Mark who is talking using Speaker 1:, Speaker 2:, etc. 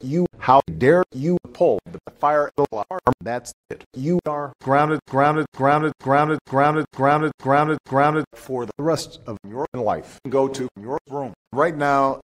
Speaker 1: You how dare you pull the fire alarm? That's it. You are grounded, grounded, grounded, grounded, grounded, grounded, grounded, grounded for the rest of your life. Go to your room right now